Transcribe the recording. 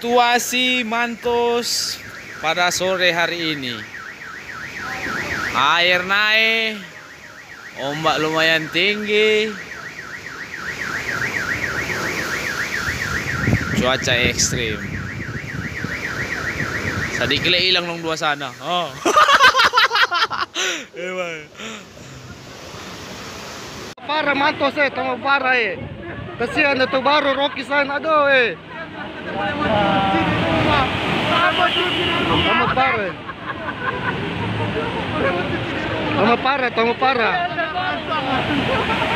Situasi Mantos pada sore hari ini. Air naik, ombak lumayan tinggi. Cuaca ekstrim. Sedikit hilang nong dua sana. Oh. Emang. Para mantos eh, tama para eh. Kasi ano to baro Rocky San ado eh. Tama para eh. Tama para, tama para.